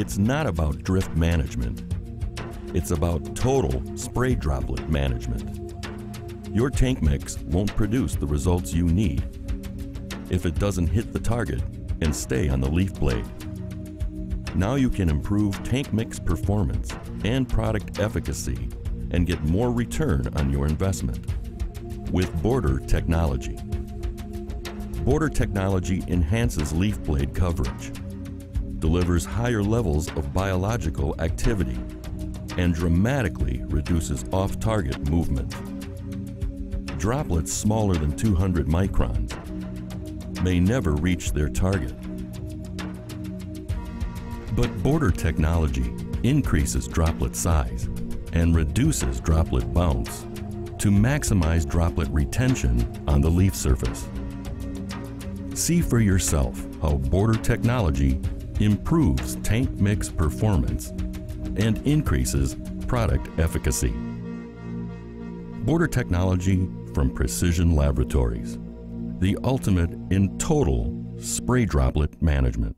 It's not about drift management. It's about total spray droplet management. Your tank mix won't produce the results you need if it doesn't hit the target and stay on the leaf blade. Now you can improve tank mix performance and product efficacy and get more return on your investment with Border Technology. Border Technology enhances leaf blade coverage, delivers higher levels of biological activity, and dramatically reduces off-target movement. Droplets smaller than 200 microns may never reach their target. But border technology increases droplet size and reduces droplet bounce to maximize droplet retention on the leaf surface. See for yourself how border technology improves tank mix performance and increases product efficacy. Border technology from Precision Laboratories, the ultimate in total spray droplet management.